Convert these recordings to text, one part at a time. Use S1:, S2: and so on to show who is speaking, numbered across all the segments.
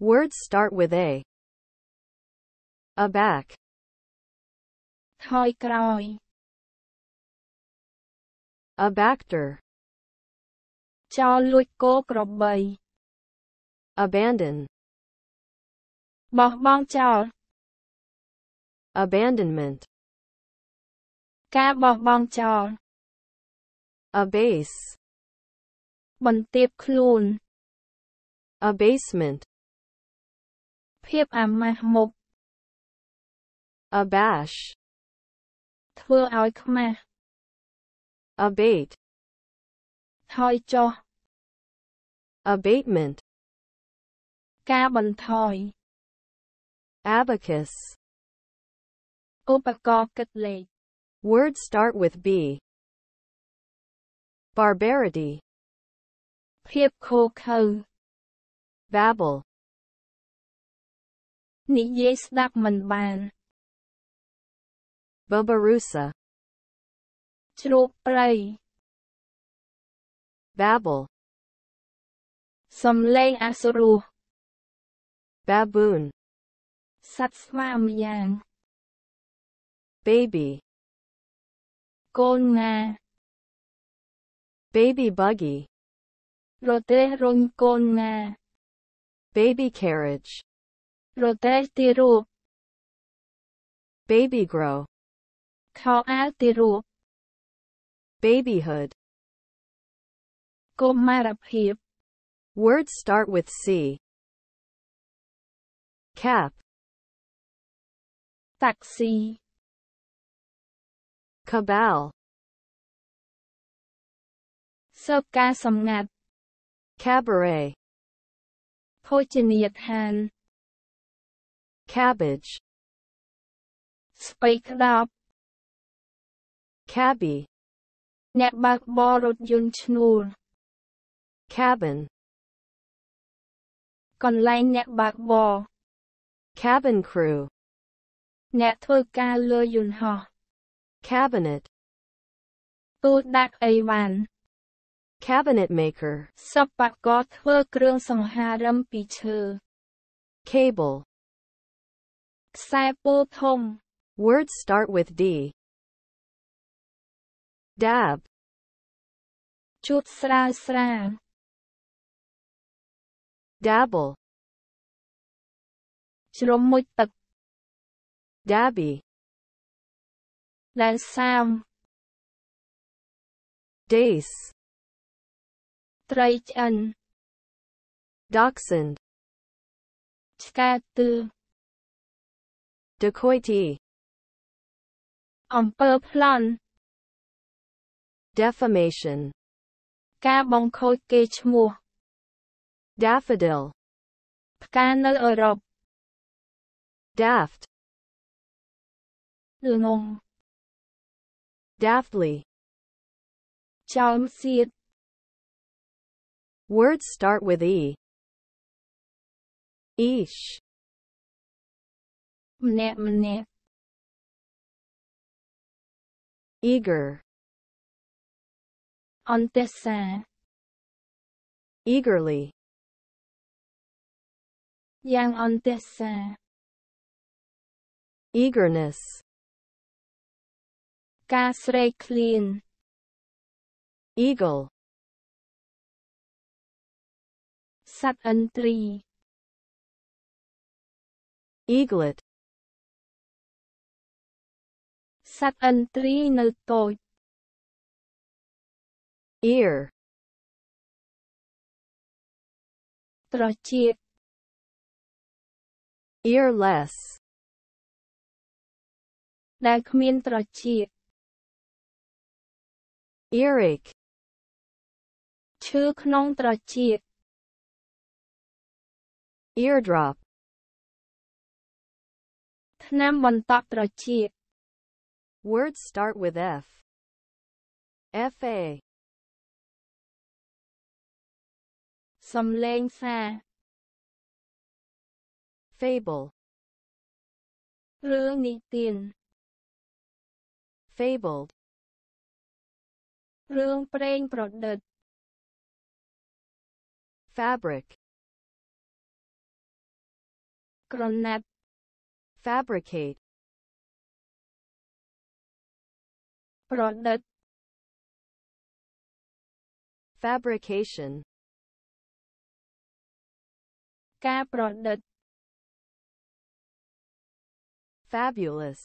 S1: Words start with A.
S2: A back. A Hoikrooi.
S1: Abactor.
S2: Chalukokrobai.
S1: Abandon.
S2: Bong chal.
S1: Abandonment. Kabong
S2: bang chal. A base. Bun tip clone.
S1: Abasement.
S2: ភាពអាម៉ាស់មុខ
S1: Abash.
S2: ធ្វើឲ្យខ្មាស់
S1: Abate.
S2: ថយចុះ
S1: Abatement.
S2: ការបន្ថយ
S1: Abacus.
S2: ឧបករណ៍គិតលេខ
S1: Words start with B. Barbarity.
S2: ភាពខូខើ
S1: Babble.
S2: និយាយស្ដាប់មិនបាន
S1: Babarusa.
S2: ជ្រូកព្រៃ
S1: Babble.
S2: សំឡេងអសុរោះ
S1: Baboon.
S2: សត្វស្វាម្យ៉ាង
S1: Baby.
S2: កូនងា
S1: Baby buggy.
S2: រទេះរុញកូនងា
S1: Baby carriage.
S2: Rodeltiru. Babygro. Coeltiru.
S1: Babyhood.
S2: Gomarapip.
S1: Words start with C. Cap.
S2: Taxi.
S1: Cabal.
S2: Sơ.
S1: Cabaret.
S2: Phô
S1: Cabbage.
S2: ស្ពៃក្តោប
S1: Cabby.
S2: អ្នកបើកបររថយន្តឈ្នួល
S1: Cabin.
S2: កន្លែងអ្នកបើកបរ
S1: Cabin crew.
S2: អ្នកធ្វើការលើយន្តហោះ
S1: Cabinet.
S2: ទូដាក់អីវ៉ាន់
S1: Cabinet maker.
S2: សិប្បករធ្វើគ្រឿងសង្ហារិមពីឈើ
S1: Cable.
S2: ខ្សែពោធំ
S1: Words start with D. Dab.
S2: ជូតស្រាលស្រាល
S1: Dabble.
S2: ជ្រមុជទឹក
S1: Dabby.
S2: ដែលសាម
S1: Dace.
S2: ត្រីឆ្អិន
S1: Dachshund.
S2: ឆ្កែទឺ
S1: Dacoity.
S2: អំពើប្លន់
S1: Defamation.
S2: ការបង្ខូចគេឈ្មោះ
S1: Daffodil.
S2: ផ្កានៅអឺរ៉ុប
S1: Daft.
S2: ល្ងង
S1: Daftly.
S2: ចោលសៀត
S1: Words start with E. Eesh.
S2: Mnet
S1: Eager.
S2: Entessin
S1: Eagerly.
S2: Yang entessin
S1: Eagerness.
S2: Casre clean
S1: Eagle.
S2: Sat
S1: Eaglet.
S2: សត្វឥន្ទ្រីនៅតូច
S1: Ear.
S2: ត្រចៀក
S1: Earless.
S2: ដែលគ្មានត្រចៀក
S1: Earache.
S2: ឈឺក្នុងត្រចៀក
S1: Eardrop.
S2: ថ្នាំបន្តក់ត្រចៀក
S1: Words start with F. FA.
S2: សំឡេងសា
S1: Fable.
S2: រឿងនិទាន
S1: Fabled.
S2: រឿងព្រេងប្រឌិត
S1: Fabric.
S2: ក្រណាត់
S1: fabricate,
S2: ប្រឌិត
S1: fabrication,
S2: ការប្រឌិត
S1: fabulous,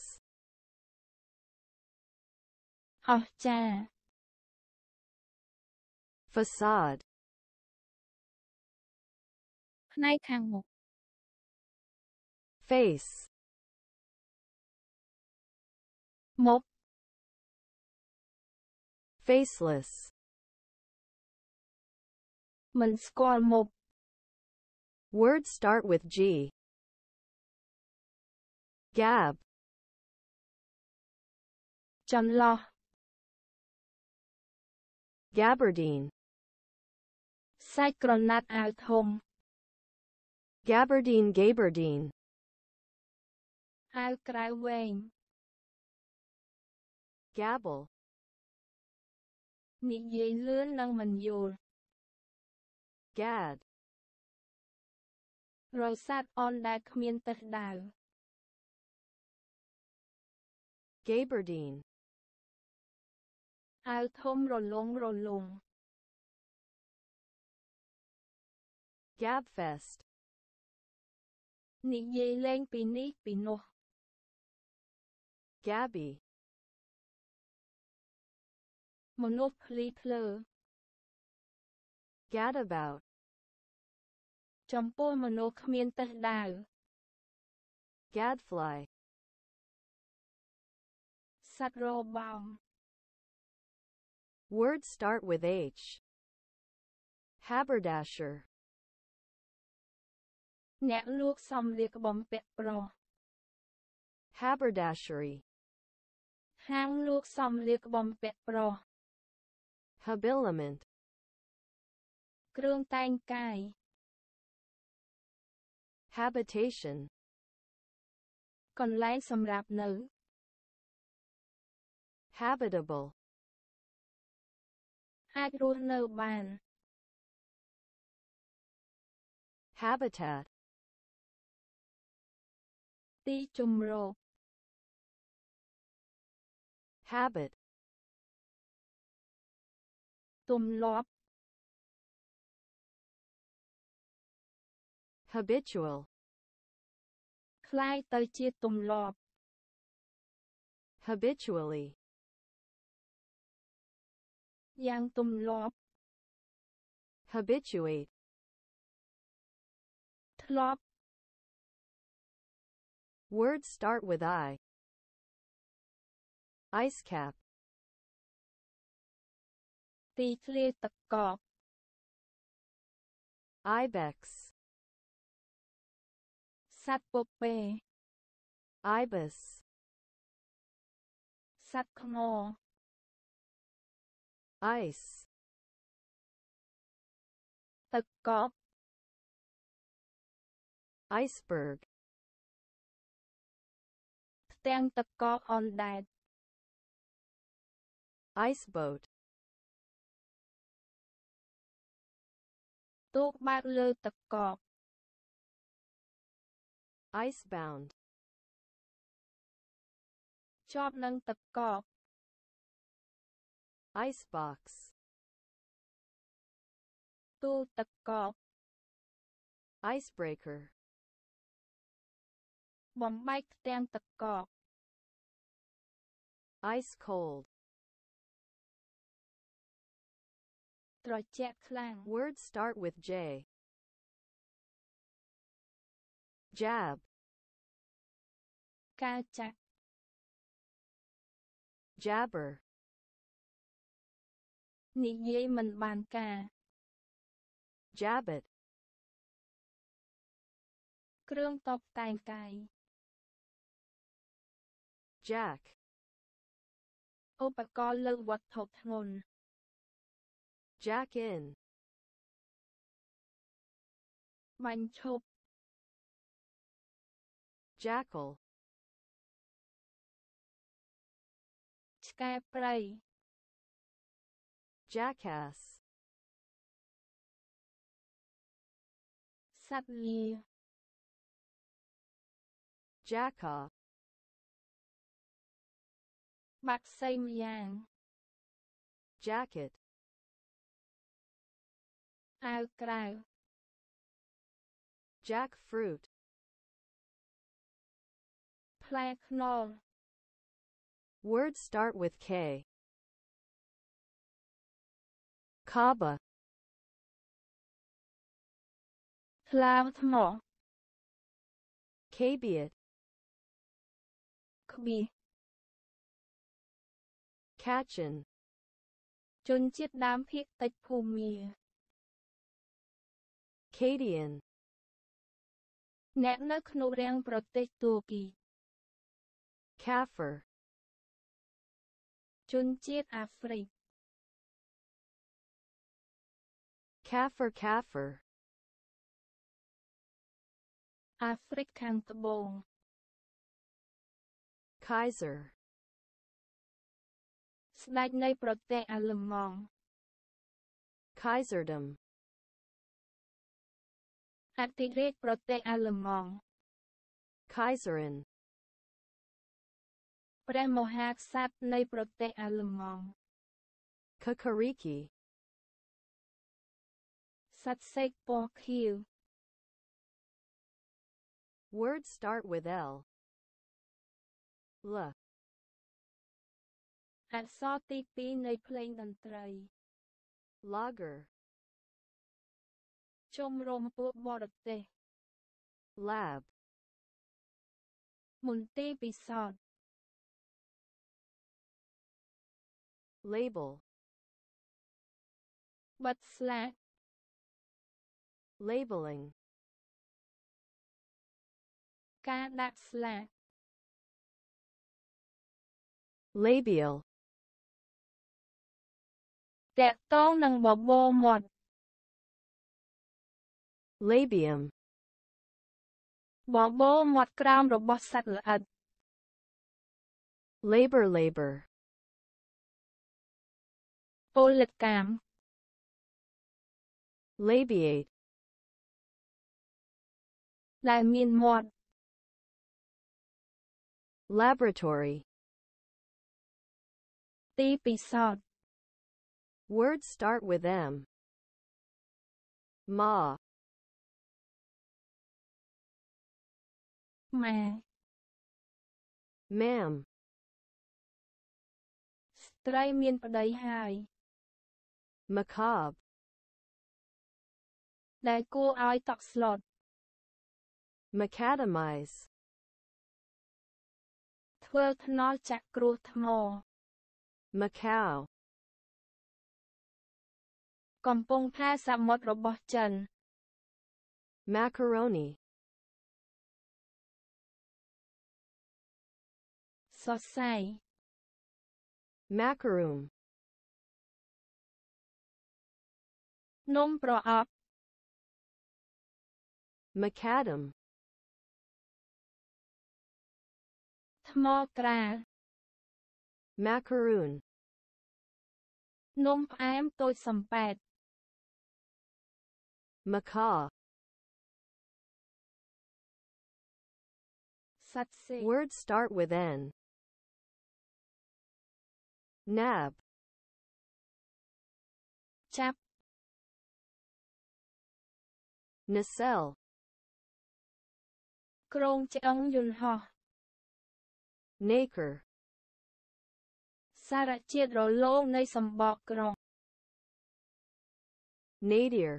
S2: អស្ចារ្យ
S1: facade,
S2: ផ្នែកខាងមុខ
S1: face,
S2: មុខ
S1: faceless.
S2: Mình.
S1: Words start with G. Gab.
S2: Chăm lo.
S1: Gabardine.
S2: Sách cronat home. thùng.
S1: Gabardine Gabardine.
S2: Áo
S1: Gabble.
S2: និយាយលឿននិងមិនយល់
S1: gad,
S2: រសាត់អនដែលគ្មានទិសដៅ
S1: gabardine,
S2: អាវធំរលុងរលុង
S1: gabfest,
S2: និយាយលេងពីនេះពីនោះ
S1: gabby,
S2: មនុស្សភ្លីភ្លើ
S1: gadabout,
S2: ចំពោះមនុស្សគ្មានទិសដៅ
S1: gadfly,
S2: សត្វរបោង
S1: words start with H, haberdasher,
S2: អ្នកលួកសំលៀកបំពាក់ប្រុស
S1: haberdashery,
S2: ហាងលួកសំលៀកបំពាក់ប្រុស
S1: habiliment,
S2: គ្រឿងតែងកាយ
S1: habitation,
S2: កន្លែងសម្រាប់នៅ
S1: habitable,
S2: អាចរស់នៅបាន
S1: habitat,
S2: ទីជម្រក
S1: habit,
S2: ទម្លាប់
S1: habitual,
S2: คล้ายទៅជាទម្លាប់
S1: habitually,
S2: យ៉ាងទម្លាប់
S1: habituate,
S2: ធ្លាប់
S1: words start with I, ice cap,
S2: Tiklitakok
S1: Ibex.
S2: Satpope
S1: Ibis.
S2: Satkomo
S1: Ice.
S2: Takok
S1: Iceberg.
S2: The takok on that.
S1: Iceboat
S2: ទូកបើកលើទឹកកក
S1: icebound,
S2: ជាប់នឹងទឹកកក
S1: icebox,
S2: ទូលទឹកកក
S1: icebreaker,
S2: បំបែកផ្ទាំងទឹកកក
S1: ice cold,
S2: ត្រជាក់ខ្លាំង
S1: words start with J, jab,
S2: ការចាក់
S1: jabber,
S2: និយាយមិនបានការ
S1: jabbet,
S2: គ្រឿងតបតែងកាយ
S1: jack,
S2: ឧបករណ៍លើកវត្ថុធ្ងន់
S1: Jack in.
S2: 만첩
S1: Jackal.
S2: Skyfly.
S1: Jackass.
S2: Sadly. Jacka. Maximian.
S1: Jacket.
S2: អាវក្រៅ
S1: Jackfruit.
S2: ផ្លែខ្នុរ
S1: Words start with K. Kaba.
S2: ថ្លាវថ្ម
S1: Caveat.
S2: ក្បៀស
S1: Kachin.
S2: ជនជាតិដើមភាគតិចភូមា
S1: Cadian.
S2: អ្នកនៅក្នុងរាំងប្រទេសទួរគី
S1: Kaffir.
S2: ជនជាតិអាហ្វ្រិក
S1: Kaffir Kaffir.
S2: អាហ្វ្រិកខាងត្បូង
S1: Kaiser.
S2: ស្ដេចនៃប្រទេសអាល្លឺម៉ង់
S1: Kaiserdom.
S2: អធិរាជប្រទេសអាល្លឺម៉ង់
S1: Kaiserin.
S2: ព្រះមហាក្សត្រនៃប្រទេសអាល្លឺម៉ង់
S1: Kakariki.
S2: សត្វសេកពណ៌ខៀវ
S1: Words start with L. L.
S2: អក្សរទី2នៃភ្លេងតន្ត្រី
S1: Lager.
S2: ជំរំពួកបរទេស
S1: Lab.
S2: មន្ទីរពិសោធន៍
S1: Label.
S2: បិទស្លាក
S1: Labeling.
S2: ការដាក់ស្លាក
S1: Labial.
S2: តាក់ទងនឹងបបរមាត់
S1: Labium.
S2: បបរមាត់ក្រោមរបស់សត្វល្អិត
S1: Labor labor.
S2: ពលកម្ម
S1: Labiate.
S2: ដែលមានមាត់
S1: Laboratory.
S2: ទីពិសោធន៍
S1: Words start with M. Ma.
S2: ម៉ែ
S1: Ma'am.
S2: ស្ត្រីមានប្តីហើយ
S1: Macabre.
S2: ដែលគួរឲ្យតក់ស្លុត
S1: Macadamize.
S2: ធ្វើថ្នល់ចាក់គ្រោះថ្ម
S1: Macau.
S2: កំពុងផែសមុទ្ររបស់ចិន
S1: Macaroni.
S2: សរសៃ
S1: Macaroon.
S2: នំប្រអប់
S1: Macadam.
S2: ថ្មក្រាល
S1: Macaroon.
S2: នំផ្អែមតូចសំប៉ែត
S1: Macaw.
S2: សត្វសេក
S1: Words start with N. Nab.
S2: ចាប់
S1: Nacelle.
S2: ក្រងឆ្អឹងយន្តហោះ
S1: Nacre.
S2: សារជាតិរលោងនៃសម្បកក្រុង
S1: Nadir.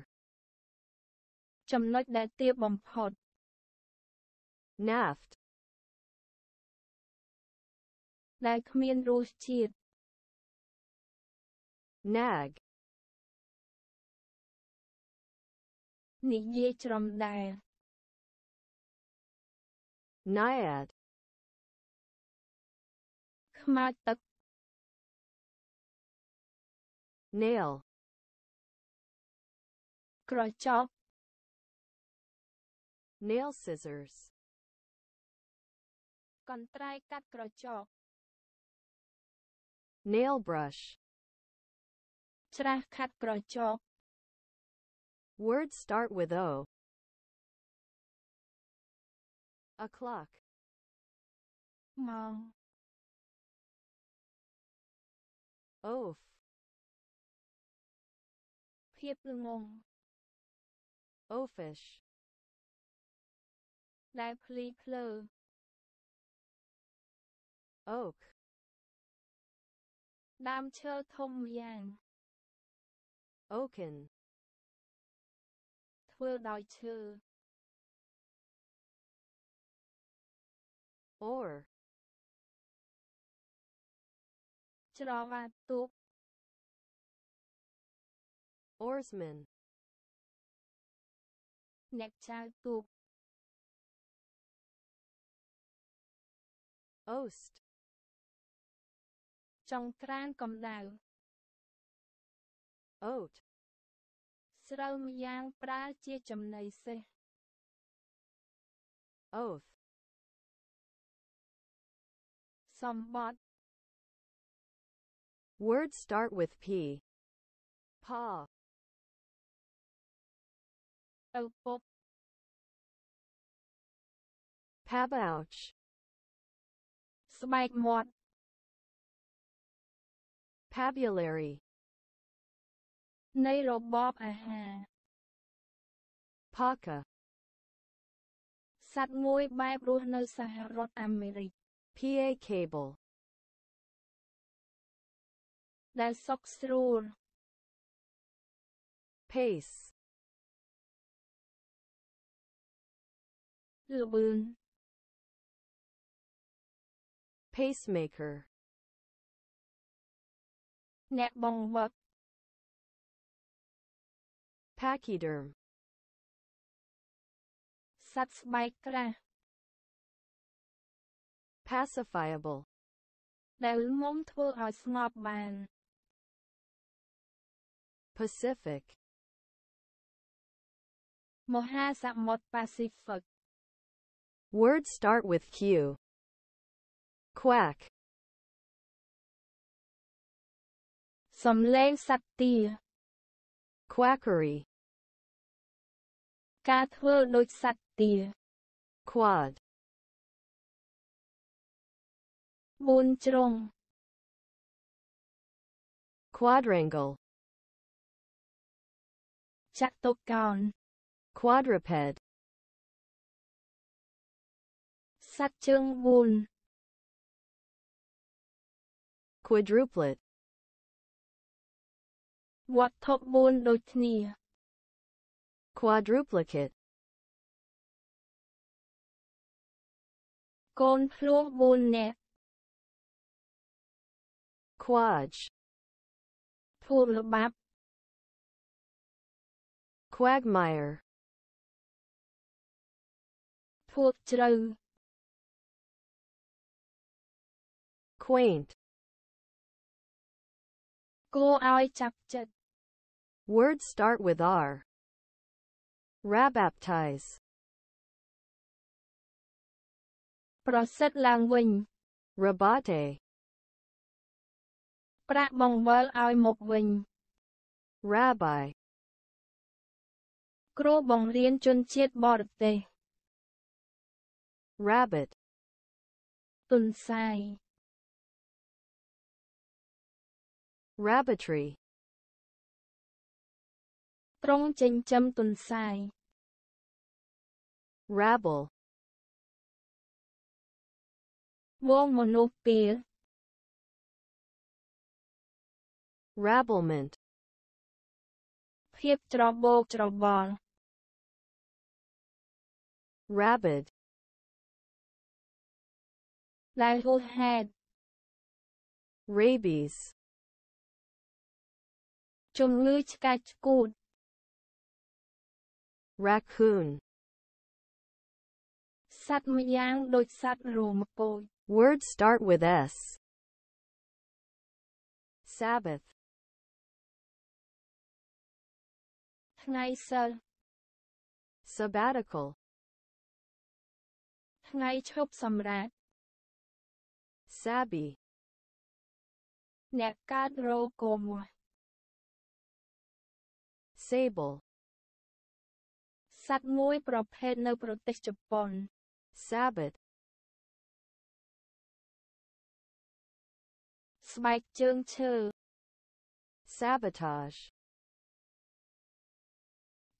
S2: ចំណុចដែលទាបបំផុត
S1: Naft.
S2: ដែលគ្មានរសជាតិ
S1: Nag.
S2: និយាយច្រំដែល
S1: Naiad.
S2: ខ្មោចទឹក
S1: Nail.
S2: ក្រចក
S1: Nail scissors.
S2: កន្ត្រៃកាត់ក្រចក
S1: Nail brush.
S2: ច្រាសខាត់ក្រចក
S1: Words start with O. A clock.
S2: ម៉ោង
S1: oaf,
S2: ភាពល្ងង
S1: oafish,
S2: ដែលភ្លីភ្លើ
S1: oak,
S2: ដើមឈើធំម្យ៉ាង
S1: oaken,
S2: ធ្វើដោយឈើ
S1: or,
S2: ច្រវាទូក
S1: oarsman,
S2: អ្នកចែវទូក
S1: oast,
S2: ចុងក្រានកម្ ដៅ
S1: oat,
S2: ស្រូវម្យ៉ាងប្រើជាចំណីសេះ
S1: oath,
S2: សម្បត្តិ
S1: words start with P, paw,
S2: ឪពុក
S1: pabouch,
S2: ស្បែកមាត់
S1: pabulary,
S2: នៃរបបអាហារ
S1: paca,
S2: សត្វមួយបែបរស់នៅសហរដ្ឋអាមេរិក
S1: PA cable,
S2: ដែលសុកស្រួល
S1: pace,
S2: ល្បឿន
S1: pacemaker,
S2: អ្នកបង្វឹក
S1: pachyderm,
S2: សត្វស្បែកក្រាស់
S1: pacifiable,
S2: ដែលមុំធ្វើឲ្យស្ងប់បាន
S1: Pacific,
S2: មហាសមុទ្រប៉ាស៊ីហ្វិក
S1: words start with Q, quack,
S2: សំឡេងសត្វទា
S1: quackery,
S2: ការធ្វើដូចសត្វទា
S1: quad,
S2: បួនជ្រុង
S1: quadrangle,
S2: ចតុកោណ
S1: quadruped,
S2: សត្វជើងបួន
S1: quadruplet,
S2: វត្ថុបួនដូចគ្នា
S1: quadruplicate,
S2: កូនភ្លោះបួននាក់
S1: quadge,
S2: ធូរល្បាប់
S1: quagmire,
S2: ធួបជ្រៅ
S1: quaint,
S2: គួរឲ្យចាប់ចិត្ត
S1: words start with R, rabaptize,
S2: ប្រសិទ្ធឡើងវិញ
S1: rabate,
S2: ប្រាក់បង្វិលឲ្យមកវិញ
S1: rabbi,
S2: គ្រូបង្រៀនជនជាតិបរទេស
S1: rabbit,
S2: ទុនសាយ
S1: rabbitry,
S2: ត្រង់ចិញ្ចឹមទុនសាយ
S1: rabble,
S2: វងមនុស្សពីល
S1: rabblement,
S2: ភាពច្របូកច្របល់
S1: rabid,
S2: ដែលហួសហេតុ
S1: rabies,
S2: ជំងឺឆ្កាច់ឆ្កួត
S1: raccoon,
S2: សត្វម្យ៉ាងដូចសត្វរោមគោច
S1: words start with S, Sabbath,
S2: ថ្ងៃសិល
S1: sabbatical,
S2: ថ្ងៃឈប់សម្រាក
S1: sabby,
S2: អ្នកកើតរោគកូមាស់
S1: sable,
S2: សត្វមួយប្រភេទនៅប្រទេសជប៉ុន
S1: sabbath,
S2: ស្បែកជើងឈើ
S1: sabotage,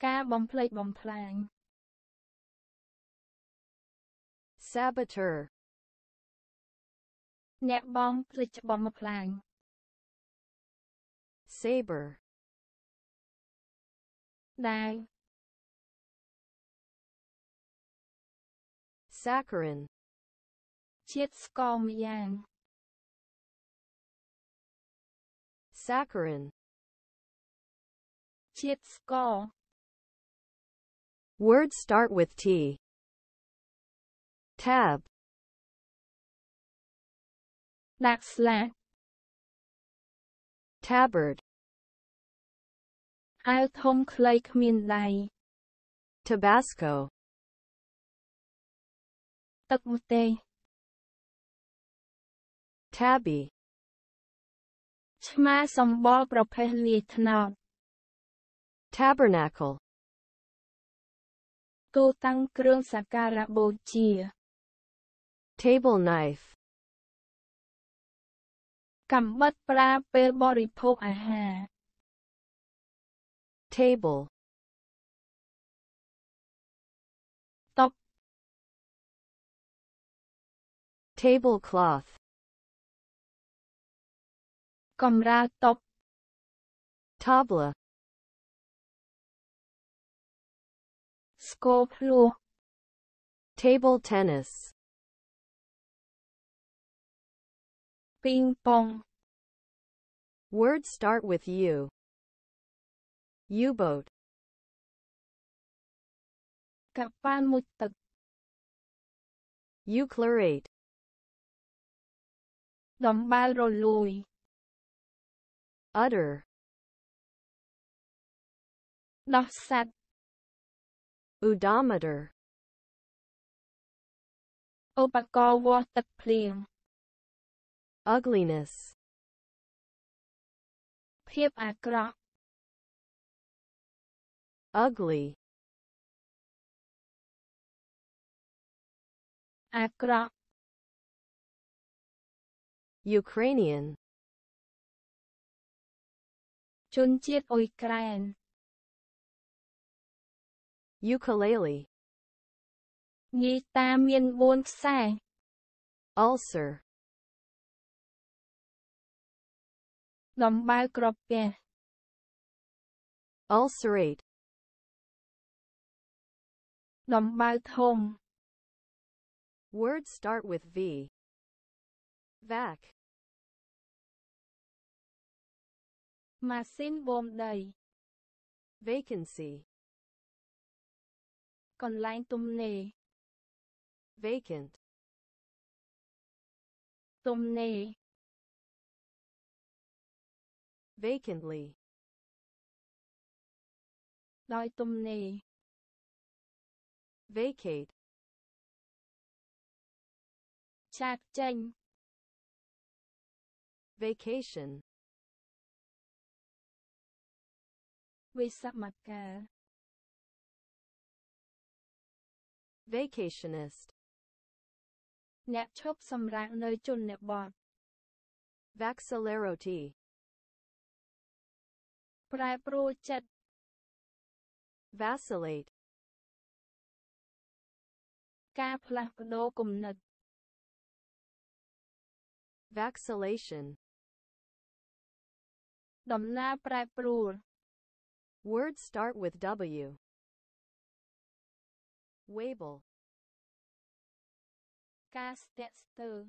S2: ការបំផ្លិចបំផ្លាញ
S1: saboteur,
S2: អ្នកបងភ្លេចបំផ្លាញ
S1: saber,
S2: ដាវ
S1: saccharin,
S2: ជាតិស្ករម្យ៉ាង
S1: saccharin,
S2: ជាតិស្ករ
S1: words start with T, tab,
S2: ដាក់ស្លាក
S1: tabard,
S2: អាវធំខ្លីគ្មានដៃ
S1: tabasco,
S2: ទឹកម្ទេស
S1: tabby,
S2: ឆ្មាសម្បល់ប្រភេទលាយត្នោត
S1: tabernacle,
S2: ទូតាំងគ្រឿងសក្ការបូជា
S1: table knife,
S2: កំបិតប្រើពេលបរិភោគអាហារ
S1: table, tablecloth
S2: Kamra top.
S1: tabla
S2: Skoplo
S1: table tennis
S2: ping pong.
S1: words start with u u-boat
S2: kapan mutak
S1: euchlorate
S2: ដំបែលរលួយ
S1: udder,
S2: ដោះសត្វ
S1: odometer,
S2: ឧបករណ៍វាស់ទឹកភ្លៀង
S1: ugliness,
S2: ភាពអាក្រក់
S1: ugly,
S2: អាក្រក់
S1: Ukrainian,
S2: ជនជាតិអ៊ុយក្រែន
S1: ukulele,
S2: ងីតាមាន4ខ្សែ
S1: ulcer,
S2: ដំបៅក្រពះ
S1: ulcerate,
S2: ដំបៅធំ
S1: words start with V, vac,
S2: Mà xin bồm đầy.
S1: Vacancy.
S2: Còn lại tùm nề.
S1: Vacant.
S2: Tùm nề.
S1: Vacantly.
S2: Đòi tùm nề.
S1: Vacate.
S2: Chạc chanh.
S1: Vacation.
S2: វិសមការ
S1: vacationist,
S2: អ្នកឈប់សម្រាកនៅជនបទ
S1: vacillaroti,
S2: ប្រែប្រួលចិត្ត
S1: vacillate,
S2: ការផ្លាស់ប្ដូរគំនិត
S1: vacillation,
S2: ដំណើរប្រែប្រួល
S1: Words start with W. Wable.
S2: Castellster.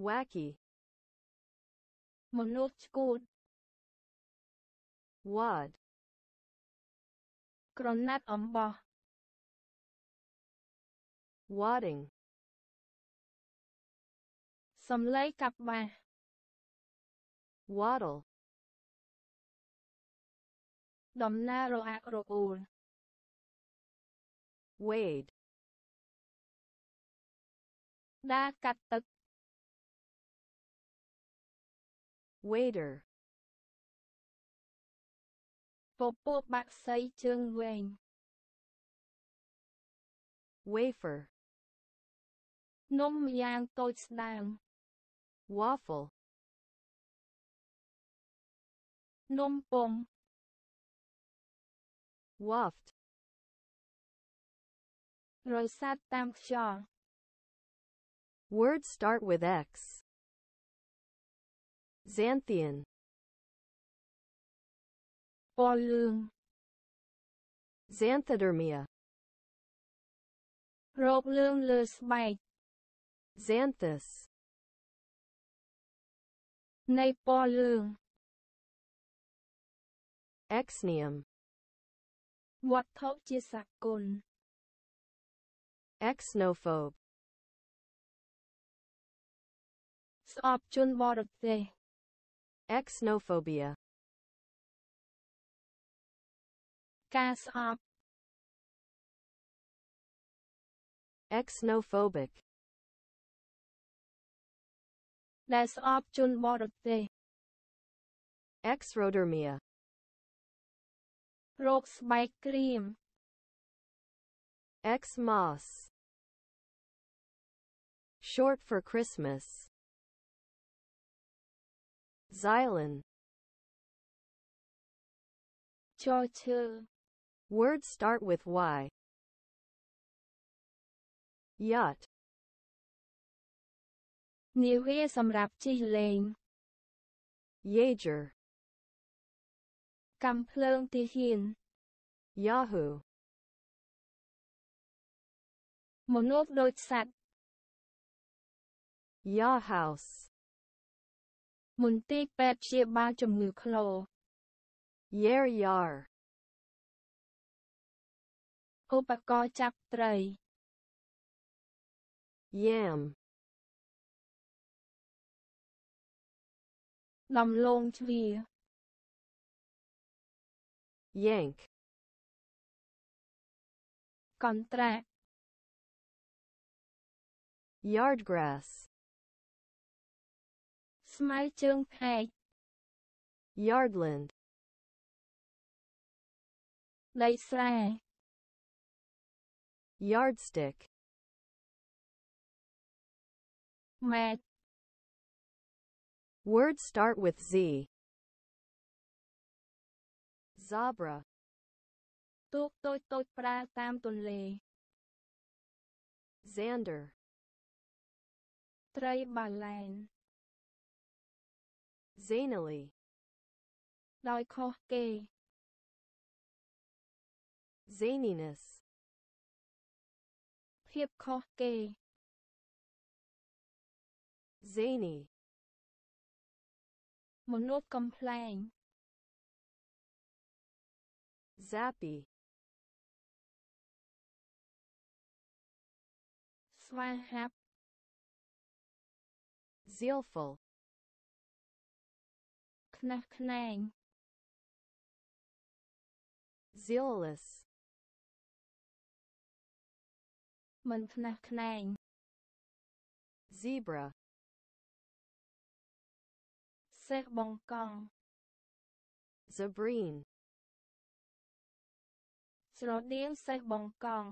S1: Wacky.
S2: Monochkod.
S1: Wad.
S2: Granat ombah.
S1: Wadding.
S2: Some lay cặp.
S1: Waddle.
S2: ដំណើររអាក់រអួល
S1: wade,
S2: ដើរកាត់ទឹក
S1: wader,
S2: ពពួកបាក់សីជើងវែង
S1: wafer,
S2: នំយ៉ាងតូចស្ដើង
S1: waffle,
S2: នំពង
S1: waft
S2: Rồi tam cho.
S1: Words start with X. Xanthian.
S2: O.
S1: Xanthodermia.
S2: Rộp lương lư spike.
S1: Xanthus.
S2: Nay po.
S1: Exnium.
S2: វត្ថុជាសកល
S1: exnophobe,
S2: ស្អប់ជនបរទេស
S1: exnophobia,
S2: ការស្អប់
S1: exnophobic,
S2: ដែលស្អប់ជនបរទេស
S1: exrodermia,
S2: រោគស្បែកក្រៀម
S1: xmoss, short for Christmas, xylem,
S2: ជរឈើ
S1: words start with Y, yacht,
S2: នាវាសម្រាប់ជិះលេង
S1: Yager,
S2: កាំភ្លើងទាហាន
S1: Yahoo,
S2: មនុស្សដូចសត្វ
S1: Yah House,
S2: មន្ទីរពេទ្យព្យាបាលជំងឺក្លូ
S1: Yer Yar,
S2: ឧបករណ៍ចាប់ត្រី
S1: Yam,
S2: ដំឡូងជ្វា
S1: Yank,
S2: កន្ត្រាក់
S1: Yardgrass,
S2: ស្មៅជើងផែក
S1: Yardland,
S2: ដីស្រែ
S1: Yardstick,
S2: ម៉ែត
S1: words start with Z, Zebra,
S2: ទូកតូចតូចៗប្រើតាមទន្លេ
S1: Xander,
S2: ត្រីបាឡែន
S1: Zanily,
S2: ដោយខុសគេ
S1: Zaniness,
S2: ភាពខុសគេ
S1: Zany,
S2: មនុស្សកំ pl ែង
S1: Zappy.
S2: Swaghap.
S1: Zealful.
S2: Knachnang.
S1: Zealous.
S2: មិនខ្នះខ្នែង
S1: zebra
S2: សេះបង្កង់
S1: zebrine
S2: ស្រដៀងសេះបង្កង់